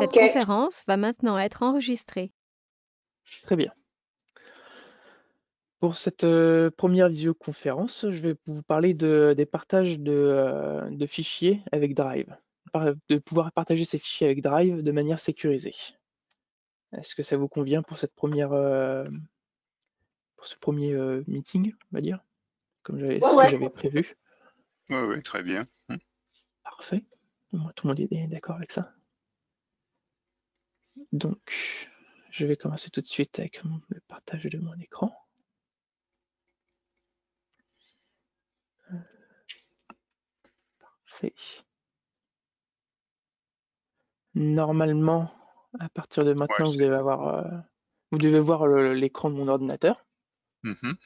Cette conférence va maintenant être enregistrée. Très bien. Pour cette euh, première visioconférence, je vais vous parler de, des partages de, euh, de fichiers avec Drive, de pouvoir partager ces fichiers avec Drive de manière sécurisée. Est-ce que ça vous convient pour cette première, euh, pour ce premier meeting, on va dire, comme j'avais, ce que j'avais prévu Oui, oui, très bien. Parfait. Tout le monde est d'accord avec ça? Donc, je vais commencer tout de suite avec le partage de mon écran. Parfait. Normalement, à partir de maintenant, vous devez avoir, euh, vous devez voir l'écran de mon ordinateur. Mm-hmm.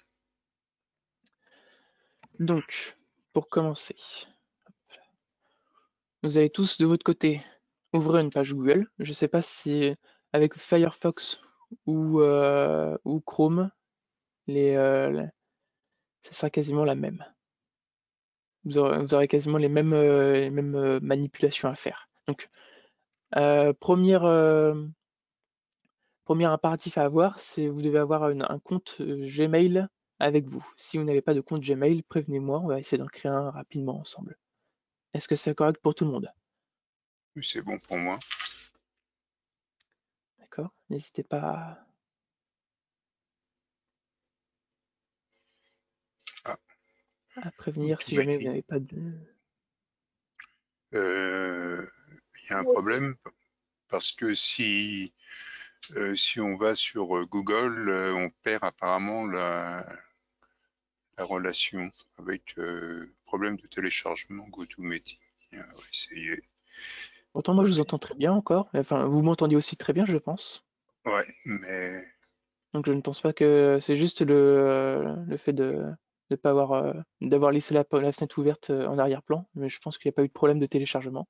Donc, pour commencer, vous allez tous de votre côté ouvrir une page Google. Je ne sais pas si avec Firefox ou, euh, ou Chrome, les, euh, ça sera quasiment la même. Vous aurez, quasiment les mêmes, euh, manipulations à faire. Donc, premier impératif à avoir, c'est vous devez avoir un compte Gmail avec vous. Si vous n'avez pas de compte Gmail, prévenez-moi, on va essayer d'en créer un rapidement ensemble. Est-ce que c'est correct pour tout le monde? C'est bon pour moi. D'accord. N'hésitez pas à, ah. prévenir si jamais vous n'avez pas de. Euh, il y a un problème parce que si, euh, si on va sur Google, euh, on perd apparemment la, la relation avec problème de téléchargement GoToMeeting. On va essayer. Autant moi je vous entends très bien encore. Enfin, vous m'entendez aussi très bien, je pense. Ouais, mais. Donc je ne pense pas que c'est juste le, le fait de ne pas avoir euh, d'avoir laissé la, fenêtre ouverte euh, en arrière-plan, mais je pense qu'il n'y a pas eu de problème de téléchargement.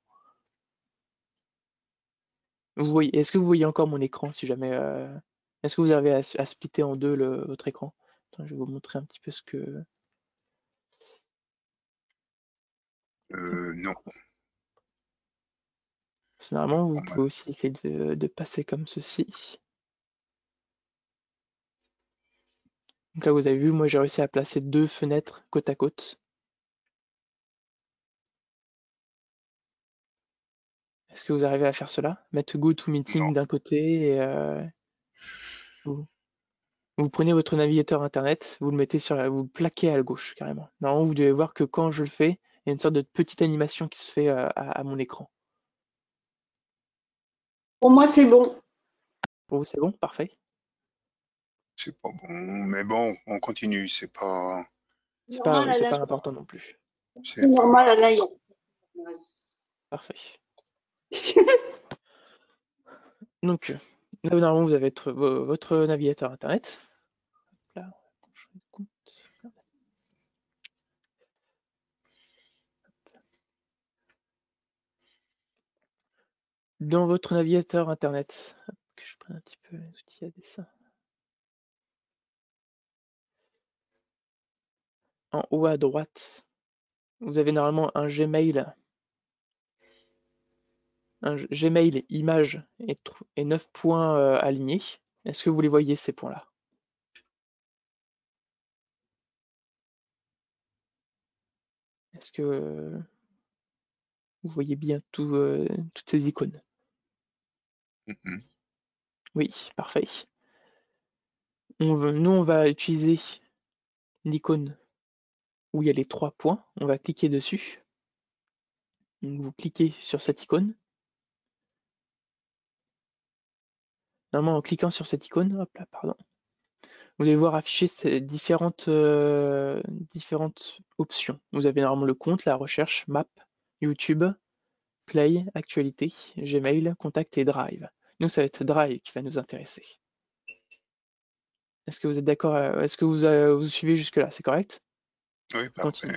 Vous voyez, est-ce que vous voyez encore mon écran si jamais euh, est-ce que vous avez à, splitter en deux le, votre écran? Je vais vous montrer un petit peu ce que. Euh, non. Normalement, vous pouvez aussi essayer de, passer comme ceci. Donc là, vous avez vu, moi j'ai réussi à placer deux fenêtres côte à côte. Est-ce que vous arrivez à faire cela? Mettre Go to Meeting d'un côté et euh, vous, prenez votre navigateur internet, vous le mettez sur, vous plaquez à la gauche carrément. Normalement, vous devez voir que quand je le fais, il y a une sorte de petite animation qui se fait euh, à mon écran. Pour moi, c'est bon. Pour vous, c'est bon Parfait. C'est pas bon, mais bon, on continue, c'est pas. C'est pas, pas important non plus. C'est normal à l'œil. Parfait. Donc, là, normalement, vous avez votre, navigateur Internet. Là, dans votre navigateur internet. que je prenne un petit peu les outils à dessin. En haut à droite, vous avez normalement un Gmail. Un Gmail image et, 9 points euh, alignés. Est-ce que vous les voyez ces points-là? Est-ce que euh, vous voyez bien euh, toutes ces icônes? Oui, parfait. Nous, on va utiliser l'icône où il y a les trois points. On va cliquer dessus. vous cliquez sur cette icône. Normalement, en cliquant sur cette icône, hop là, pardon, vous allez voir afficher différentes, euh, différentes options. Vous avez normalement le compte, la recherche, map, YouTube, Play, Actualité, Gmail, Contact et Drive. Nous, ça va être Drive qui va nous intéresser. Est-ce que vous êtes d'accord euh, Est-ce que vous, euh, vous suivez jusque-là C'est correct? Oui, parfait.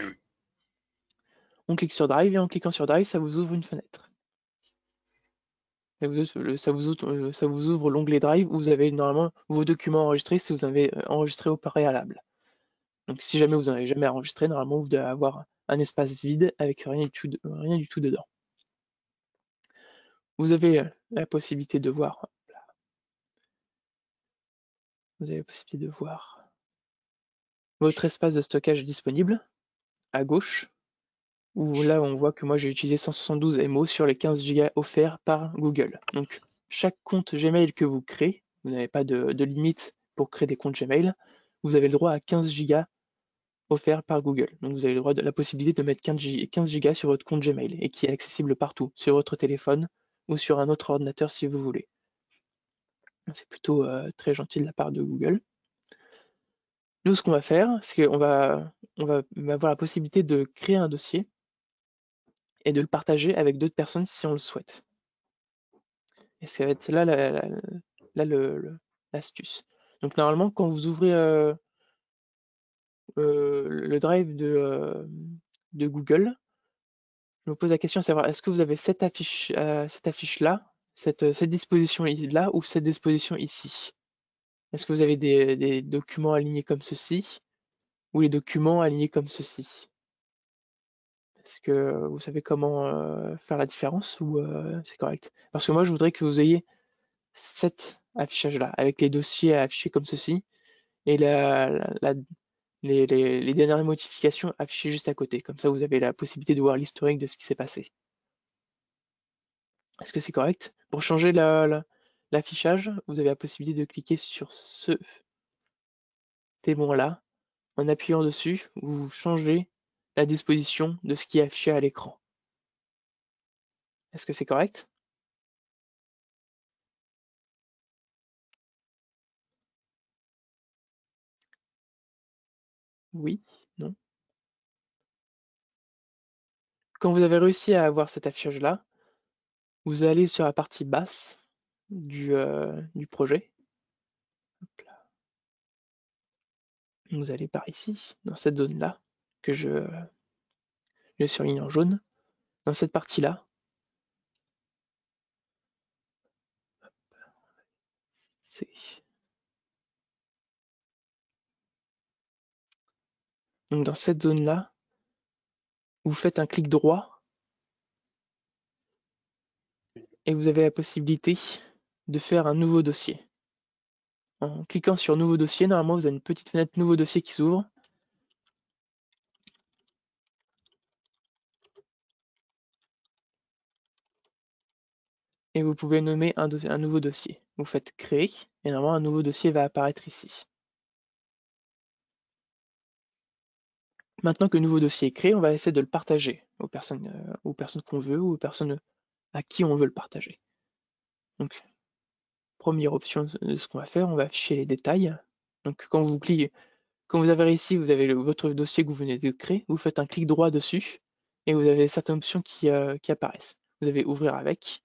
On clique sur Drive et en cliquant sur Drive, ça vous ouvre une fenêtre. Ça vous, ouvre, ça vous ouvre l'onglet Drive où vous avez normalement vos documents enregistrés si vous avez euh, enregistré au préalable. Donc si jamais vous n'avez jamais enregistré, normalement vous devez avoir un espace vide avec rien du tout, rien du tout dedans. Vous avez la possibilité de voir. Vous avez la possibilité de voir votre espace de stockage disponible à gauche, où là on voit que moi j'ai utilisé 172 MO sur les 15 Go offerts par Google. Donc chaque compte Gmail que vous créez, vous n'avez pas de, limite pour créer des comptes Gmail, vous avez le droit à 15 Go offerts par Google. Donc vous avez le droit de la possibilité de mettre 15 Go sur votre compte Gmail et qui est accessible partout, sur votre téléphone ou sur un autre ordinateur si vous voulez. C'est plutôt euh, très gentil de la part de Google. Nous, ce qu'on va faire, c'est qu'on va, on va avoir la possibilité de créer un dossier et de le partager avec d'autres personnes si on le souhaite. Et ça va être là, l'astuce. Donc normalement, quand vous ouvrez euh, euh, le drive de, de, Google, je me pose la question de savoir est-ce que vous avez cette affiche, cette affiche là, cette, cette disposition là ou cette disposition ici? Est-ce que vous avez des, des documents alignés comme ceci ou les documents alignés comme ceci? Est-ce que vous savez comment euh, faire la différence ou euh, c'est correct? Parce que moi, je voudrais que vous ayez cet affichage-là, avec les dossiers affichés comme ceci, et les, dernières modifications affichées juste à côté. Comme ça, vous avez la possibilité de voir l'historique de ce qui s'est passé. Est-ce que c'est correct? Pour changer l'affichage, vous avez la possibilité de cliquer sur ce témoin-là. En appuyant dessus, vous changez la disposition de ce qui est affiché à l'écran. Est-ce que c'est correct? Oui, non. Quand vous avez réussi à avoir cet affichage-là, vous allez sur la partie basse du, euh, projet. Vous allez par ici, dans cette zone-là que je, je surligne en jaune, dans cette partie-là, Dans cette zone-là, vous faites un clic droit et vous avez la possibilité de faire un nouveau dossier. En cliquant sur nouveau dossier, normalement vous avez une petite fenêtre nouveau dossier qui s'ouvre et vous pouvez nommer un, nouveau dossier. Vous faites créer et normalement un nouveau dossier va apparaître ici. Maintenant que le nouveau dossier est créé, on va essayer de le partager aux personnes, euh, aux personnes qu'on veut ou aux personnes à qui on veut le partager. Donc, première option de ce qu'on va faire, on va afficher les détails. Donc, quand vous cliquez, quand vous avez ici, vous avez votre dossier que vous venez de créer, vous faites un clic droit dessus et vous avez certaines options qui, euh, qui apparaissent. Vous avez ouvrir avec,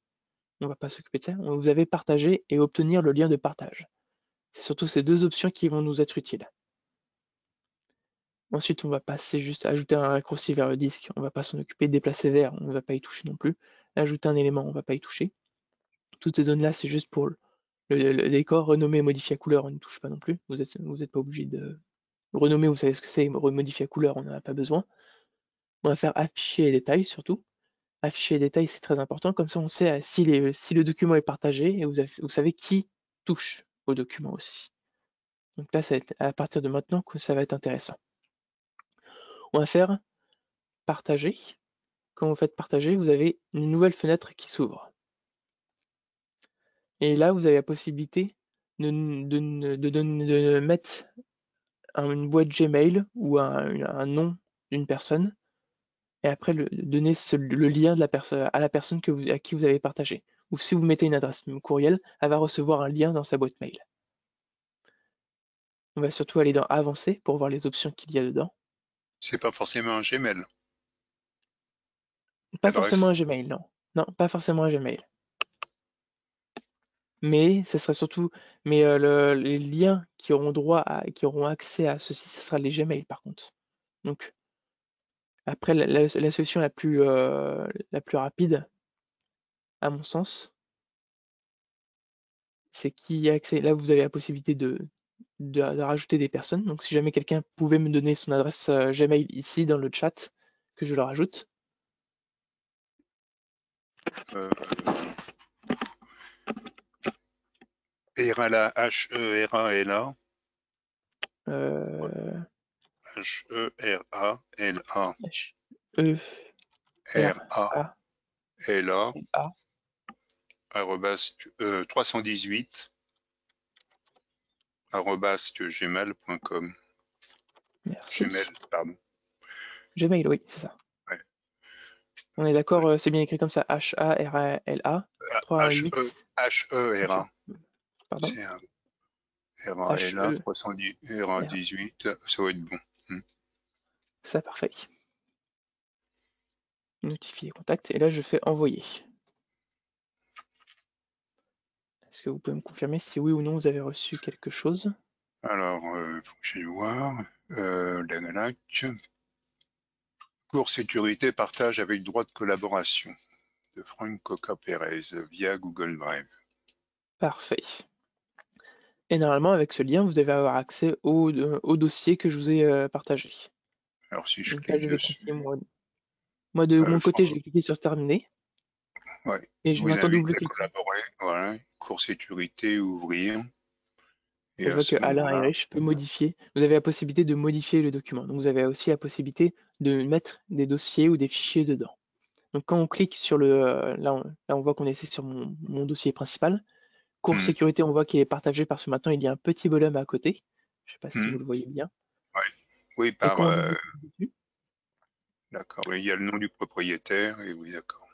on va pas s'occuper de ça, vous avez partagé et obtenir le lien de partage. C'est surtout ces deux options qui vont nous être utiles. Ensuite, on va passer juste à ajouter un raccourci vers le disque, on va pas s'en occuper, déplacer vers, on ne va pas y toucher non plus. Ajouter un élément, on ne va pas y toucher. Toutes ces zones-là, c'est juste pour le, décor, renommer modifier la couleur, on ne touche pas non plus. Vous n'êtes vous êtes pas obligé de renommer, vous savez ce que c'est, modifier la couleur, on n'en a pas besoin. On va faire afficher les détails surtout afficher les détails, c'est très important. Comme ça, on sait euh, si, le document est partagé et vous, savez qui touche au document aussi. Donc là, ça à partir de maintenant que ça va être intéressant. On va faire partager. Quand vous faites partager, vous avez une nouvelle fenêtre qui s'ouvre. Et là, vous avez la possibilité de, mettre une boîte Gmail ou un nom d'une personne et après donner le lien à la personne à qui vous avez partagé. Ou si vous mettez une adresse courriel, elle va recevoir un lien dans sa boîte mail. On va surtout aller dans Avancer pour voir les options qu'il y a dedans. C'est pas forcément un Gmail. Pas forcément un Gmail, non. Non, pas forcément un Gmail. Mais ce sera surtout, mais euh, les liens qui auront droit à, qui auront accès à ceci, ce sera les Gmail par contre. Donc, après, la, solution la plus, euh, la plus rapide, à mon sens, c'est qui a accès. Là, vous avez la possibilité de, de, rajouter des personnes. Donc, si jamais quelqu'un pouvait me donner son adresse euh, Gmail ici dans le chat, que je le rajoute. Euh, Erala, H-E-R-A-L-A, Euh, H-E-R-A-L-A, H E R-A-L-A, A A arrobas, euh, 318, arrobas, gmail.com. merci. Gmail, pardon. Gmail, oui, c'est ça. Ouais. On est d'accord, euh, c'est bien écrit comme ça, H-A-R-A-L-A, 3 8, H-E- H-E-R-A. pardon, C'est un R-A-L-A, H-E. 310, R-A-18, ça va être bon. ça parfait. Notifier contact, et là je fais envoyer. Est-ce que vous pouvez me confirmer si oui ou non vous avez reçu quelque chose? Alors, euh, faut que j'aille voir. Euh, Danalac. Cours sécurité partage avec droit de collaboration de Franck Coca Pérez via Google Drive. Parfait. Et normalement, avec ce lien, vous devez avoir accès au, euh, au dossier que je vous ai euh, partagé. Alors, si je Donc là, clique je vais dessus, cliquer, moi, moi, de Euh, mon côté, Fran- j'ai cliqué sur terminer. Ouais, Et je invite double clic. collaborer. Voilà, cours sécurité, ouvrir. Et Je vois que Alain moment-là, Erich peut modifier. Vous avez la possibilité de modifier le document. Donc vous avez aussi la possibilité de mettre des dossiers ou des fichiers dedans. Donc quand on clique sur le, euh, là on, là, on voit qu'on est sur mon, mon dossier principal. Cours Mhm. sécurité, on voit qu'il est partagé parce que maintenant il y a un petit bonhomme à côté. Je sais pas si Mhm. vous le voyez bien. oui, Et par, euh, clique dessus, d'accord, oui, il y a le nom du propriétaire, et oui, d'accord.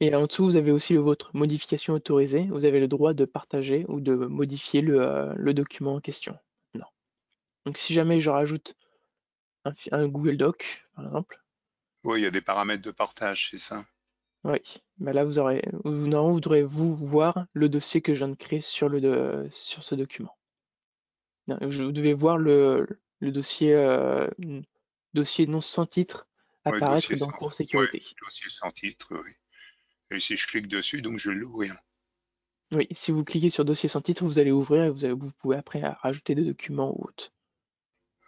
Et en dessous, vous avez aussi le vôtre, modification autorisée. Vous avez le droit de partager ou de modifier le, euh, le document en question. Non. Donc si jamais je rajoute un, Google Doc, par exemple, Oui, il y a des paramètres de partage, c'est ça. oui, bah là vous aurez, vous, normalement, vous devrez vous voir le dossier que je viens de créer sur, le, de- sur ce document. Non, Vous devez voir le, le dossier, euh, dossier non sans titre apparaître dans sans- cours sécurité. Dossier sans titre, oui. Et si je clique dessus, donc je vais l'ouvrir. Oui, si vous cliquez sur dossier sans titre, vous allez ouvrir et vous, avez- vous pouvez après rajouter des documents ou autre.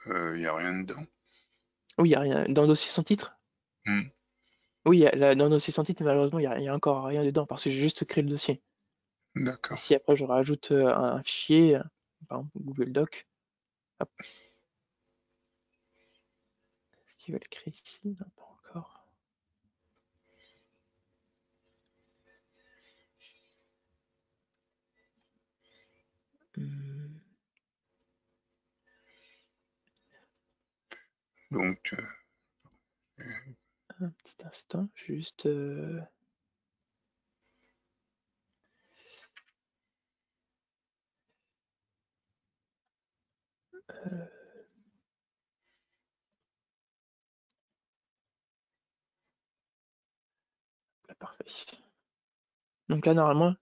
Euh, Il n'y a rien dedans. Oui, il y a rien. Dans dossier sans titre? Hmm. Oui, là, dans dossier sans titre, malheureusement, il y a, encore rien dedans parce que j'ai juste créé le dossier. D'accord. Si après je rajoute euh, un, un fichier, euh, par exemple Google Doc, hop. Est-ce qu'il va le créer ici? Non, Donc, euh, un petit instant, juste. euh, euh, parfait. Donc là, normalement,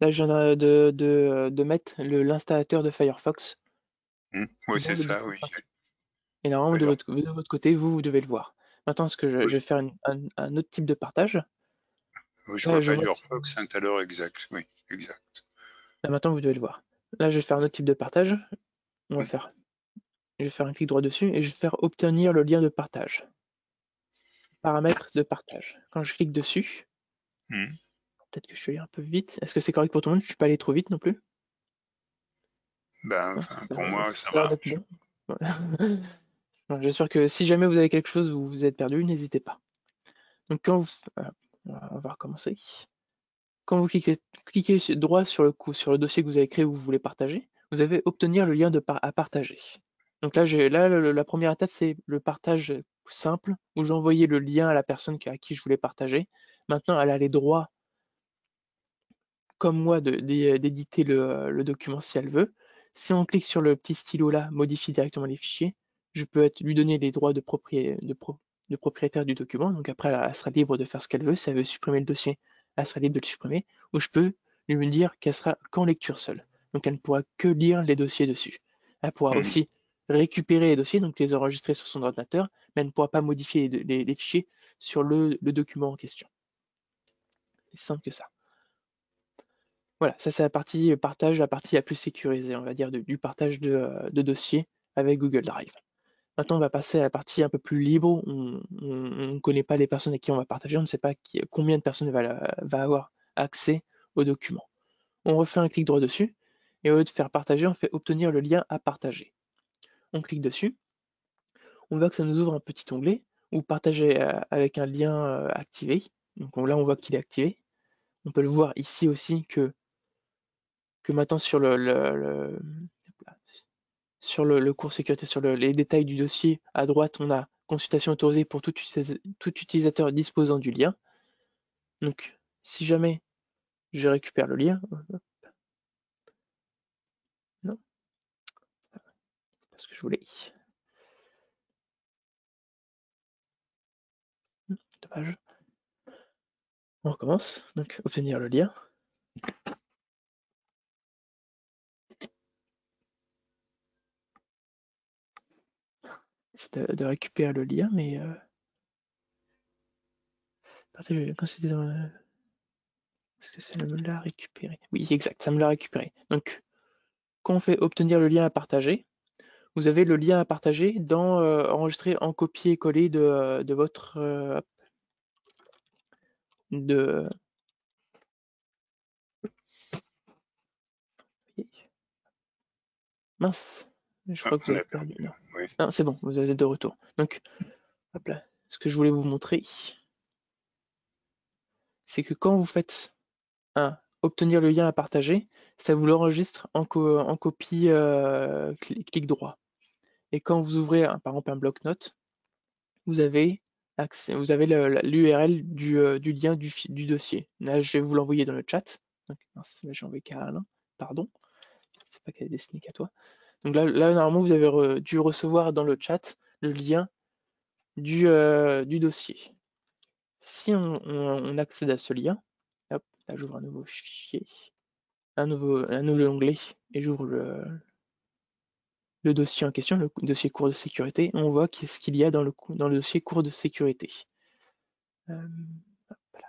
là, je viens de, de, de mettre l'installateur de Firefox. dans oui, c'est ça, oui. Et normalement, de votre, de votre côté, vous, vous devez le voir. Maintenant, ce que je, Oui. je vais faire une- un, un autre type de partage. Oui, je Là, vois je Firefox, hein, tout à l'heure, exact. Oui, exact. Là, maintenant, vous devez le voir. Là, je vais faire un autre type de partage. On va Oui. faire. Je vais faire un clic droit dessus et je vais faire obtenir le lien de partage. Paramètres de partage. Quand je clique dessus, Hmm. Peut-être que je suis allé un peu vite. Est-ce que c'est correct pour tout le monde? Je suis pas allé trop vite non plus Ben, ça- pour moi, ça va. J'espère que si jamais vous avez quelque chose, vous vous êtes perdu, n'hésitez pas. Donc quand vous, voilà, on va- recommencer. Quand vous cliquez, cliquez droit sur le, coup, sur le dossier que vous avez créé ou vous voulez partager, vous avez obtenir le lien de par- à partager. Donc là, là le- la première étape, c'est le partage simple, où j'ai envoyé le lien à la personne à qui je voulais partager. Maintenant, elle a les droits, comme moi, d'é- d'éditer le, le document si elle veut. Si on clique sur le petit stylo là, modifier directement les fichiers, je peux être- lui donner les droits de, proprié- de, pro- de propriétaire du document. Donc après, elle, sera libre de faire ce qu'elle veut. Si elle veut supprimer le dossier, elle sera libre de le supprimer. Ou je peux lui dire qu'elle sera qu'en lecture seule. Donc elle ne pourra que lire les dossiers dessus. Elle pourra Mhm. aussi récupérer les dossiers, donc les enregistrer sur son ordinateur, mais elle ne pourra pas modifier les, les- les fichiers sur le, le document en question. C'est simple que ça. Voilà, ça c'est la partie euh, partage, la partie la plus sécurisée, on va dire, du partage de, euh, de dossiers avec Google Drive. Maintenant, on va passer à la partie un peu plus libre. On ne connaît pas les personnes à qui on va partager, on ne sait pas combien de personnes va, va avoir accès au document. On refait un clic droit dessus Et au lieu de faire partager, on fait obtenir le lien à partager. On clique dessus. On voit que ça nous ouvre un petit onglet ou partager euh, avec un lien euh, activé. Donc là, on voit qu'il est activé. On peut le voir ici aussi que, que maintenant sur le, sur le, cours sécurité, sur les détails du dossier, à droite, on a consultation autorisée pour tout, utilisateur disposant du lien. Donc, si jamais je récupère le lien, non, parce que je voulais. Dommage. On recommence. Donc, obtenir le lien. C'est de, récupérer le lien, mais euh, Est-ce que ça me l'a récupéré? Oui, exact, ça me l'a récupéré. Donc, quand on fait obtenir le lien à partager, vous avez le lien à partager dans euh, enregistrer en copier-coller de, de, votre euh, de Mince, je crois que vous avez perdu. Non, c'est bon, vous êtes de retour. Donc, hop là, ce que je voulais vous montrer, c'est que quand vous faites un obtenir le lien à partager, ça vous l'enregistre en, en, copie euh, clic droit. Et quand vous ouvrez par exemple un bloc-notes, vous avez vous avez l'URL euh, du, lien du, dossier. Là, je vais vous l'envoyer dans le chat. Donc, j'ai envoyé qu'à Alain, pardon. C'est pas qu'elle est destinée qu'à toi. Donc là, normalement, vous avez dû recevoir dans le chat le lien du, euh, dossier. Si on, accède à ce lien, hop, là j'ouvre un nouveau fichier, un nouveau, un nouveau onglet et j'ouvre le, dossier en question, le dossier cours de sécurité, on voit ce qu'il y a dans le, dossier cours de sécurité. Euh, voilà.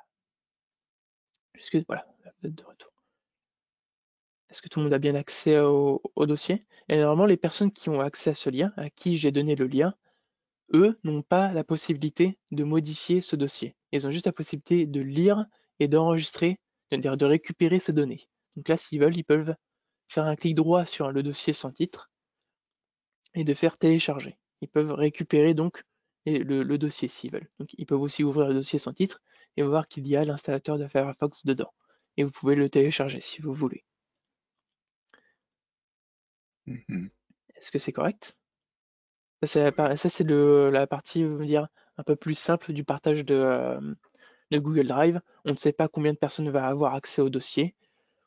voilà, de retour. Est-ce que tout le monde a bien accès au, dossier Et normalement, les personnes qui ont accès à ce lien, à qui j'ai donné le lien, eux n'ont pas la possibilité de modifier ce dossier. Ils ont juste la possibilité de lire et d'enregistrer, c'est-à-dire de récupérer ces données. Donc là, s'ils veulent, ils peuvent faire un clic droit sur le dossier sans titre et de faire télécharger. Ils peuvent récupérer donc le, dossier s'ils veulent. Donc ils peuvent aussi ouvrir le dossier sans titre et voir qu'il y a l'installateur de Firefox dedans. Et vous pouvez le télécharger si vous voulez. Mm-hmm. Est-ce que c'est correct? Ça, c'est la partie dire, un peu plus simple du partage de, Google Drive. On ne sait pas combien de personnes va avoir accès au dossier.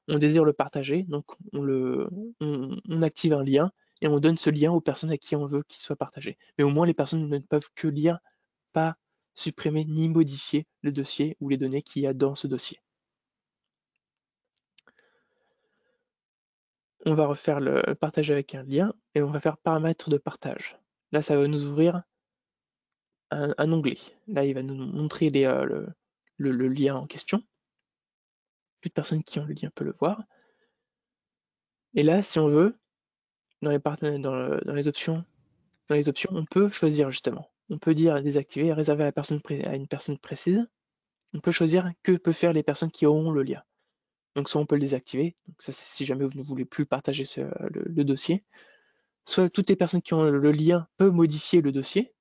On désire le partager, donc on active un lien et on donne ce lien aux personnes à qui on veut qu'il soit partagé. Mais au moins, les personnes ne peuvent que lire, pas supprimer ni modifier le dossier ou les données qu'il y a dans ce dossier. On va refaire le partage avec un lien et on va faire paramètres de partage. Là, ça va nous ouvrir un, onglet. Là, il va nous montrer euh, le, lien en question. Toute personne qui ont le lien peut le voir. Et là, si on veut, dans les, options, on peut choisir justement. On peut dire désactiver, réserver à, à une personne précise. On peut choisir que peuvent faire les personnes qui auront le lien. Donc soit on peut le désactiver, donc ça c'est si jamais vous ne voulez plus partager le, dossier. Soit toutes les personnes qui ont le lien peuvent modifier le dossier.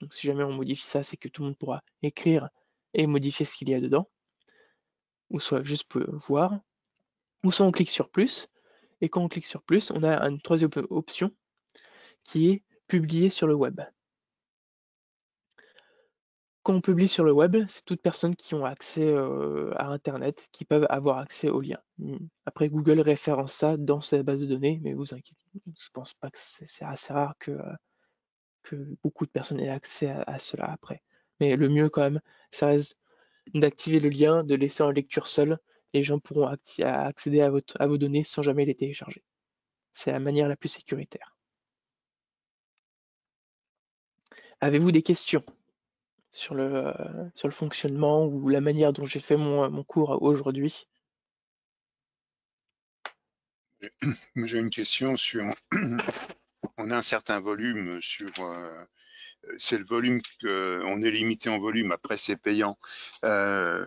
Donc si jamais on modifie ça, c'est que tout le monde pourra écrire et modifier ce qu'il y a dedans. Ou soit juste voir. Ou soit on clique sur plus et quand on clique sur plus, on a une troisième option qui est publier sur le web. Quand on publie sur le web, c'est toutes personnes qui ont accès à Internet qui peuvent avoir accès au lien. Après, Google référence ça dans sa base de données, mais vous inquiétez, je pense pas que c'est assez rare que, que beaucoup de personnes aient accès à, cela après. Mais le mieux quand même, ça reste d'activer le lien, de laisser en lecture seule les gens pourront accéder à, vos données sans jamais les télécharger. C'est la manière la plus sécuritaire. Avez-vous des questions? Sur le, sur le fonctionnement ou la manière dont j'ai fait mon, cours aujourd'hui? J'ai une question sur. On a un certain volume sur, euh, c'est le volume que on est limité en volume. Après, c'est payant. Euh,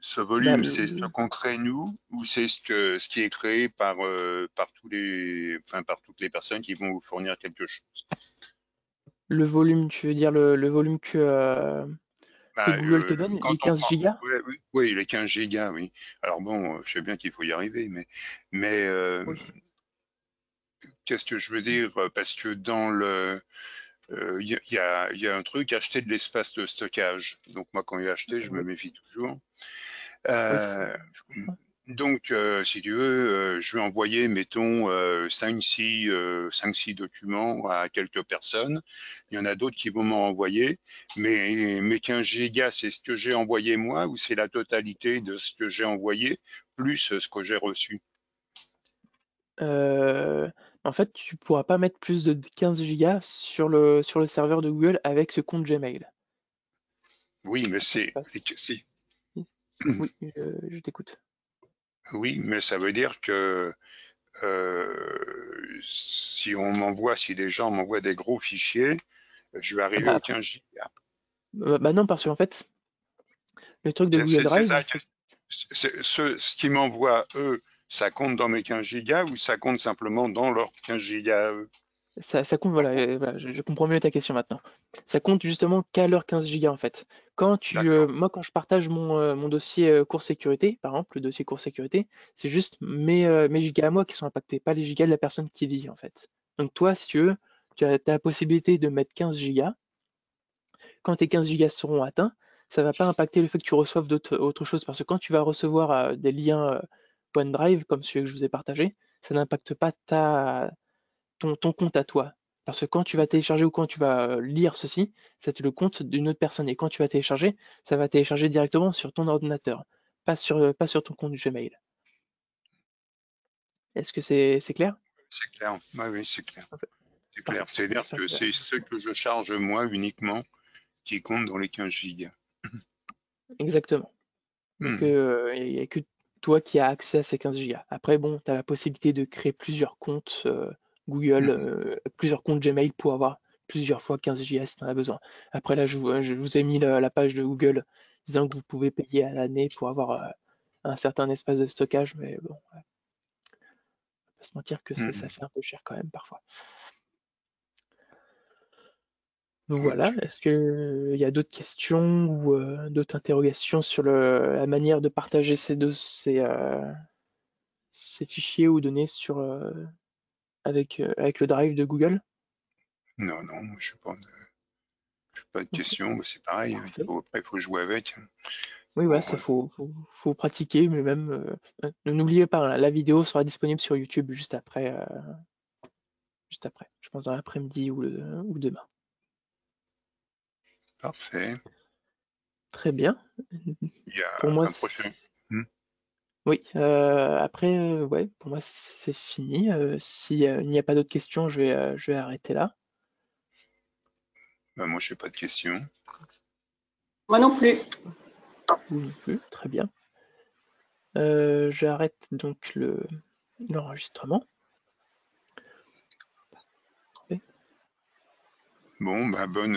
ce volume, Bah, c'est ce qu'on crée nous ou c'est ce que ce qui est créé par euh, par tous les, enfin par toutes les personnes qui vont vous fournir quelque chose? Le volume, tu veux dire le, le volume que, euh, que Bah, Google te euh, donne, quand les on 15 prend- gigas? Ouais, oui, oui, les 15 gigas, oui. Alors bon, euh, je sais bien qu'il faut y arriver, mais mais euh, Oui. qu'est-ce que je veux dire Parce que dans le il y, a- il y a, y a un truc, acheter de l'espace de stockage. Donc moi, quand il a acheté, je me Oui. méfie toujours. Oui, Euh, donc, euh, si tu veux, euh, je vais envoyer, mettons, 5-6 cinq, six documents à quelques personnes. Il y en a d'autres qui vont m'en envoyer. Mais mes 15 gigas, c'est ce que j'ai envoyé moi ou c'est la totalité de ce que j'ai envoyé plus ce que j'ai reçu? Euh, en fait, tu pourras pas mettre plus de 15 gigas sur le, sur le serveur de Google avec ce compte Gmail. Oui, mais c'est... Oui, je, je t'écoute. Oui, mais ça veut dire que euh, si on m'envoie, si des gens m'envoient des gros fichiers, je vais arriver Bah, après- 15 gigas. Euh, bah non, parce qu'en fait, le truc de Google Drive, ça ce, ce qu'ils m'envoient, eux, ça compte dans mes 15 gigas ou ça compte simplement dans leurs 15 gigas à eux? Ça, ça compte, voilà, euh, voilà, je, je comprends mieux ta question maintenant. Ça compte justement qu'à l'heure 15 gigas en fait. Quand tu, euh, moi, quand je partage mon, euh, mon dossier cours sécurité, par exemple, le dossier cours sécurité, c'est juste mes, mes gigas à moi qui sont impactés, pas les gigas de la personne qui lit en fait. Donc toi, si tu veux, tu as, la possibilité de mettre 15 gigas. Quand tes 15 gigas seront atteints, ça va pas impacter le fait que tu reçoives d'autres autre chose parce que quand tu vas recevoir des liens OneDrive comme celui que je vous ai partagé, ça n'impacte pas ta, ton, ton compte à toi. Parce que quand tu vas télécharger ou quand tu vas euh, lire ceci, c'est le compte d'une autre personne. Et quand tu vas télécharger, ça va télécharger directement sur ton ordinateur, pas sur, euh, pas sur ton compte Gmail. Est-ce que c'est clair? C'est clair. Oui, oui, c'est clair. C'est clair. C'est-à-dire que c'est ce que je charge moi uniquement qui compte dans les 15 gigas. Exactement. Hmm. Euh, il n'y a que toi qui as accès à ces 15 gigas. Après, bon, tu as la possibilité de créer plusieurs comptes euh, Google, Mhm. euh, plusieurs comptes Gmail pour avoir plusieurs fois 15 gigas si tu en as besoin. Après, là, je vous, je vous ai mis la, la page de Google disant que vous pouvez payer à l'année pour avoir euh, un certain espace de stockage, mais bon, ouais. on va pas se mentir que ça fait un peu cher quand même parfois. Donc voilà, est-ce qu'il y a d'autres questions ou euh, d'autres interrogations sur le, la manière de partager ces, deux, ces, euh, ces fichiers ou données sur, euh, avec, euh, avec le drive de Google? Non, non, je de, j'ai pas de mais C'est pareil. hein. Il faut, après, il faut jouer avec. Oui, Bon, ouais, ça faut, faut, faut pratiquer, mais même euh, euh, n'oubliez pas, hein, la vidéo sera disponible sur YouTube juste après, euh, juste après, je pense dans l'après-midi ou, le, ou demain. Parfait. Très bien. Il y a Pour moi, un prochain. Oui, euh, après, euh, ouais, pour moi c'est fini. Euh, si euh, il n'y a pas d'autres questions, je vais, euh, je vais arrêter là. Ben, moi, je n'ai pas de questions. Moi non plus. Vous non plus, très bien. Euh, j'arrête donc le l'enregistrement. Bon, ben, bonne.